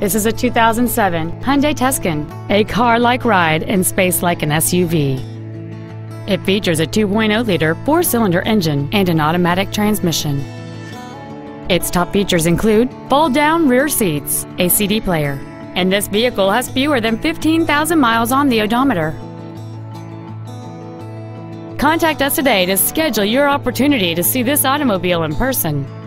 This is a 2007 Hyundai Tucson, a car-like ride in space like an SUV. It features a 2.0-liter four-cylinder engine and an automatic transmission. Its top features include fold-down rear seats, a CD player, and this vehicle has fewer than 15,000 miles on the odometer. Contact us today to schedule your opportunity to see this automobile in person.